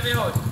Em hiểu.